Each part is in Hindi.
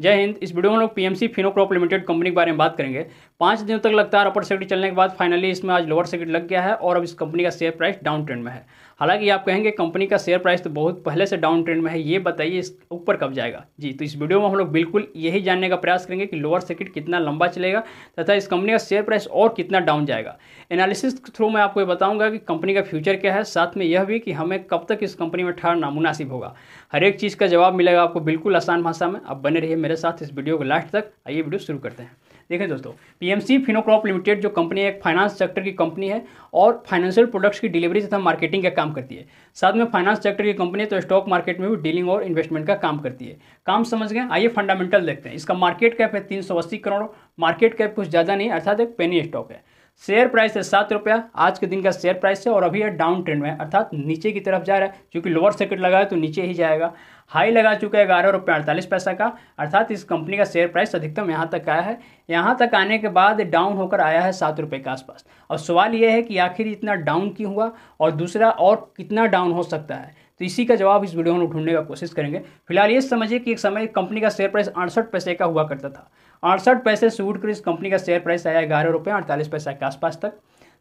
जय हिंद। इस वीडियो में लोग पीएमसी फिनोक्रॉप लिमिटेड कंपनी के बारे में बात करेंगे। पाँच दिनों तक लगातार अपर सर्किट चलने के बाद फाइनली इसमें आज लोअर सर्किट लग गया है और अब इस कंपनी का शेयर प्राइस डाउन ट्रेंड में है। हालाँकि आप कहेंगे कंपनी का शेयर प्राइस तो बहुत पहले से डाउन ट्रेंड में है, ये बताइए इस ऊपर कब जाएगा? जी तो इस वीडियो में हम लोग बिल्कुल यही जानने का प्रयास करेंगे कि लोअर सर्किट कितना लंबा चलेगा तथा इस कंपनी का शेयर प्राइस और कितना डाउन जाएगा। एनालिसिस के थ्रू मैं आपको ये बताऊँगा कि कंपनी का फ्यूचर क्या है, साथ में यह भी कि हमें कब तक इस कंपनी में ठहरना मुनासिब होगा। हर एक चीज़ का जवाब मिलेगा आपको बिल्कुल आसान भाषा में। आप बने रहिए मेरे साथ इस वीडियो को लास्ट तक। आइए वीडियो शुरू करते हैं। देखिए दोस्तों पीएमसी फिनोक्रॉप लिमिटेड जो कंपनी है, एक फाइनेंस सेक्टर की कंपनी है और फाइनेंशियल प्रोडक्ट्स की डिलीवरी तथा मार्केटिंग का काम करती है। साथ में फाइनेंस सेक्टर की कंपनी है तो स्टॉक मार्केट में भी डीलिंग और इन्वेस्टमेंट का काम करती है। काम समझ गए? आइए फंडामेंटल देखते हैं। इसका मार्केट कैप है तीन सौ अस्सी करोड़ मार्केट कैप कुछ ज़्यादा नहीं, अर्थात एक पेनी स्टॉक है। शेयर प्राइस है सात रुपया, आज के दिन का शेयर प्राइस है और अभी है डाउन ट्रेंड में, अर्थात नीचे की तरफ़ जा रहा है, क्योंकि लोअर सर्किट लगा है तो नीचे ही जाएगा। हाई लगा चुका है ग्यारह रुपये अड़तालीस पैसा का, अर्थात इस कंपनी का शेयर प्राइस अधिकतम यहाँ तक आया है। यहाँ तक आने के बाद डाउन होकर आया है सात रुपये के आसपास। और सवाल यह है कि आखिर इतना डाउन क्यों हुआ और दूसरा और कितना डाउन हो सकता है? तो इसी का जवाब इस वीडियो में ढूँढने का कोशिश करेंगे। फ़िलहाल ये समझिए कि एक समय कंपनी का शेयर प्राइस अड़सठ पैसे का हुआ करता था। अड़सठ पैसे से उठकर इस कंपनी का शेयर प्राइस आया ग्यारह रुपये अड़तालीस पैसा के आसपास तक।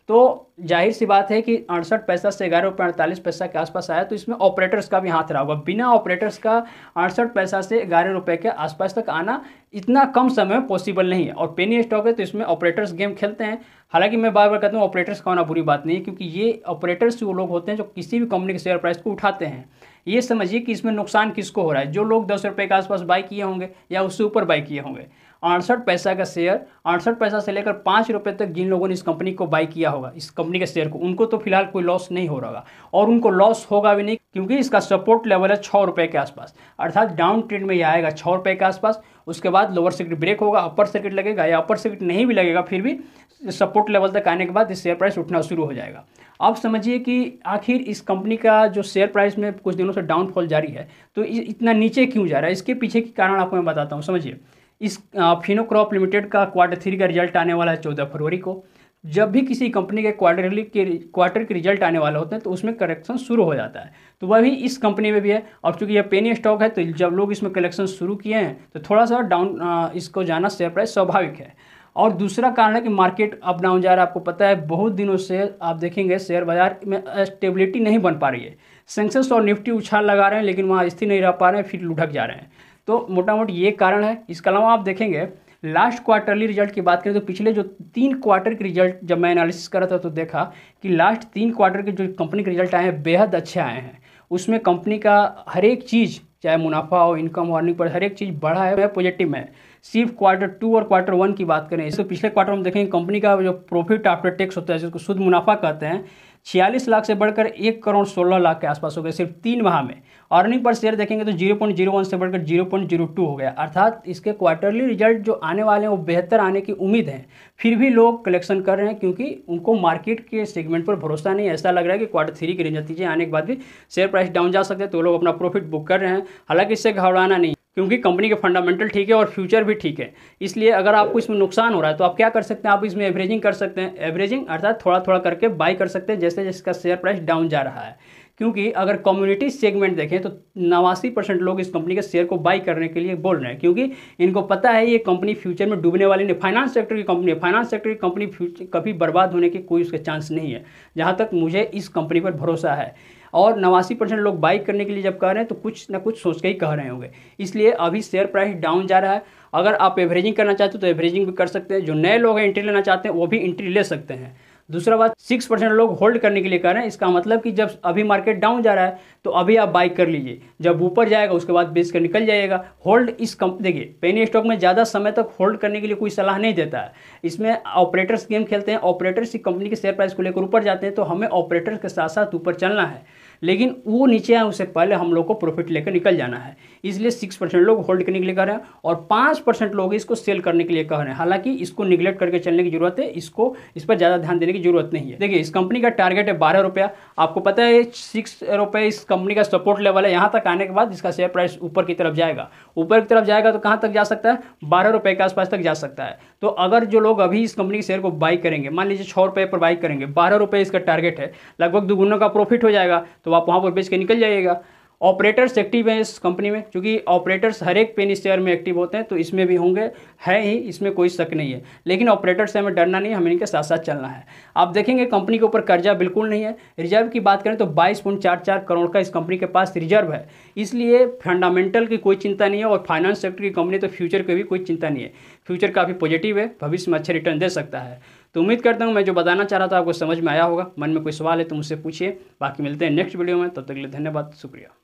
तो ज़ाहिर सी बात है कि अड़सठ पैसा से ग्यारह रुपये अड़तालीस पैसा के आसपास आया तो इसमें ऑपरेटर्स का भी हाथ रहा होगा। बिना ऑपरेटर्स का अड़सठ पैसा से ग्यारह रुपये के आसपास तक आना इतना कम समय में पॉसिबल नहीं है। और पेनी स्टॉक है तो इसमें ऑपरेटर्स गेम खेलते हैं। हालाँकि मैं बार बार कहता हूँ ऑपरेटर्स का होना बुरी बात नहीं है, क्योंकि ये ऑपरेटर्स वो लोग होते हैं जो किसी भी कंपनी के शेयर प्राइस को उठाते हैं। ये समझिए कि इसमें नुकसान किसको हो रहा है? जो लोग दस रुपये के आसपास बाई किए होंगे या उससे ऊपर बाई किए होंगे। अड़सठ पैसा का शेयर अड़सठ पैसा से लेकर पाँच रुपये तक जिन लोगों ने इस कंपनी को बाई किया होगा, इस कंपनी के शेयर को, उनको तो फ़िलहाल कोई लॉस नहीं हो रहा और उनको लॉस होगा भी नहीं, क्योंकि इसका सपोर्ट लेवल है छः रुपये के आसपास। अर्थात डाउन ट्रेंड में यह आएगा छः रुपये के आसपास, उसके बाद लोअर सर्किट ब्रेक होगा अपर सर्किट लगेगा या अपर सर्किट नहीं भी लगेगा, फिर भी सपोर्ट लेवल तक आने के बाद इस शेयर प्राइस उठना शुरू हो जाएगा। अब समझिए कि आखिर इस कंपनी का जो शेयर प्राइस में कुछ दिनों से डाउनफॉल जारी है तो इतना नीचे क्यों जा रहा है? इसके पीछे के कारण आपको मैं बताता हूँ, समझिए। इस फिनोक्रॉप लिमिटेड का क्वार्टर थ्री का रिज़ल्ट आने वाला है चौदह फरवरी को। जब भी किसी कंपनी के क्वार्टरली के क्वार्टर के रिज़ल्ट आने वाले होते हैं तो उसमें करेक्शन शुरू हो जाता है। तो वह भी इस कंपनी में भी है। और चूँकि यह पेनी स्टॉक है तो जब लोग इसमें कलेक्शन शुरू किए हैं तो थोड़ा सा डाउन इसको जाना शेयर प्राइस स्वाभाविक है। और दूसरा कारण है कि मार्केट अप डाउन जा रहा है। आपको पता है, बहुत दिनों से आप देखेंगे, शेयर बाज़ार में स्टेबिलिटी नहीं बन पा रही है। सेंसेस और निफ्टी उछाल लगा रहे हैं, लेकिन वहाँ स्थिर नहीं रह पा रहे हैं, फिर लुढ़क जा रहे हैं। तो मोटा मोटी ये कारण है। इसके अलावा आप देखेंगे लास्ट क्वार्टरली रिज़ल्ट की बात करें तो पिछले जो तीन क्वार्टर के रिज़ल्ट जब मैं एनालिसिस कर रहा था तो देखा कि लास्ट तीन क्वार्टर के जो कंपनी के रिज़ल्ट आए हैं, बेहद अच्छे आए हैं। उसमें कंपनी का हर एक चीज़, चाहे मुनाफा हो इनकम अर्निंग पर हर एक चीज़ बढ़ा है वह पॉजिटिव है सिर्फ़ क्वार्टर टू और क्वार्टर वन की बात करें इससे पिछले क्वार्टर में देखेंगे कंपनी का जो प्रॉफिट आफ्टर टैक्स होता है, जिसको शुद्ध मुनाफा कहते हैं छियालीस लाख से बढ़कर एक करोड़ सोलह लाख के आसपास हो गए, सिर्फ़ तीन माह में। अर्निंग पर शेयर देखेंगे तो ज़ीरो पॉइंट ज़ीरो वन से बढ़कर ज़ीरो पॉइंट ज़ीरो टू हो गया। अर्थात इसके क्वार्टरली रिज़ल्ट जो आने वाले हैं, वो बेहतर आने की उम्मीद है। फिर भी लोग कलेक्शन कर रहे हैं क्योंकि उनको मार्केट के सेगमेंट पर भरोसा नहीं ऐसा लग रहा है कि क्वार्टर थ्री के नतीजे आने के बाद भी शेयर प्राइस डाउन जा सकते हैं तो लोग अपना प्रॉफिट बुक कर रहे हैं। हालाँकि इससे घबराना नहीं क्योंकि कंपनी के फंडामेंटल ठीक है और फ्यूचर भी ठीक है। इसलिए अगर आपको इसमें नुकसान हो रहा है तो आप क्या कर सकते हैं? आप इसमें एवरेजिंग कर सकते हैं। एवरेजिंग अर्थात थोड़ा थोड़ा करके बाई कर सकते हैं, जैसे जिसका शेयर प्राइस डाउन जा रहा है। क्योंकि अगर कम्युनिटी सेगमेंट देखें तो नवासी परसेंट लोग इस कंपनी के शेयर को बाई करने के लिए बोल रहे हैं। क्योंकि इनको पता है, ये कंपनी फ्यूचर में डूबने वाली नहीं। फाइनेंस सेक्टर की कंपनी है। फाइनेंस सेक्टर की कंपनी कभी बर्बाद होने की कोई उसके चांस नहीं है। जहाँ तक मुझे इस कंपनी पर भरोसा है। और नवासी परसेंट लोग बाइक करने के लिए जब कह रहे हैं तो कुछ ना कुछ सोच के ही कह रहे होंगे। इसलिए अभी शेयर प्राइस डाउन जा रहा है। अगर आप एवरेजिंग करना चाहते हो तो एवरेजिंग भी कर सकते हैं। जो नए लोग हैं एंट्री लेना चाहते हैं, वो भी एंट्री ले सकते हैं। दूसरा बात सिक्स परसेंट लोग होल्ड करने के लिए कह रहे हैं, इसका मतलब कि जब अभी मार्केट डाउन जा रहा है तो अभी आप बाइक कर लीजिए। जब ऊपर जाएगा, उसके बाद बेच कर निकल जाएगा। होल्ड इस कम देखिए पेनी स्टॉक में ज़्यादा समय तक होल्ड करने के लिए कोई सलाह नहीं देता है। इसमें ऑपरेटर्स गेम खेलते हैं। ऑपरेटर्स कंपनी के शेयर प्राइस को लेकर ऊपर जाते हैं तो हमें ऑपरेटर्स के साथ साथ ऊपर चलना है। लेकिन वो नीचे आए उससे पहले हम लोग को प्रॉफिट लेकर निकल जाना है। इसलिए सिक्स परसेंट लोग होल्ड करने के लिए कह रहे हैं और पाँच परसेंट लोग इसको सेल करने के लिए कह रहे हैं। हालाँकि इसको निगलेक्ट करके चलने की ज़रूरत है, इसको, इस पर ज़्यादा ध्यान देने की ज़रूरत नहीं है। देखिए, इस कंपनी का टारगेट है बारह रुपया। आपको पता है सिक्स रुपये इस कंपनी का सपोर्ट लेवल है। यहाँ तक आने के बाद इसका शेयर प्राइस ऊपर की तरफ़ जाएगा। ऊपर की तरफ़ जाएगा तो कहाँ तक जा सकता है? बारह रुपये के आसपास तक जा सकता है। तो अगर जो लोग अभी इस कंपनी के शेयर को बाई करेंगे, मान लीजिए छः रुपये पर बाई करेंगे, बारह रुपये इसका टारगेट है, लगभग दुगुना का प्रॉफिट हो जाएगा। तो आप वहाँ पर बेच के निकल जाइएगा। ऑपरेटर्स एक्टिव हैं इस कंपनी में, क्योंकि ऑपरेटर्स हर एक पेन शेयर में एक्टिव होते हैं तो इसमें भी होंगे, है ही, इसमें कोई शक नहीं है। लेकिन ऑपरेटर से हमें डरना नहीं हमें इनके साथ साथ चलना है। आप देखेंगे कंपनी के ऊपर कर्जा बिल्कुल नहीं है। रिज़र्व की बात करें तो बाईस करोड़ का इस कंपनी के पास रिज़र्व है। इसलिए फंडामेंटल की कोई चिंता नहीं है और फाइनेंस सेक्टर की कंपनी तो फ्यूचर की भी कोई चिंता नहीं है। फ्यूचर काफ़ी पॉजिटिव है, भविष्य में अच्छे रिटर्न दे सकता है। तो उम्मीद करता हूँ मैं जो बताना चाह रहा था आपको समझ में आया होगा। मन में कोई सवाल है तो मुझसे पूछिए। बाकी मिलते हैं नेक्स्ट वीडियो में। तब तक के लिए धन्यवाद। शुक्रिया।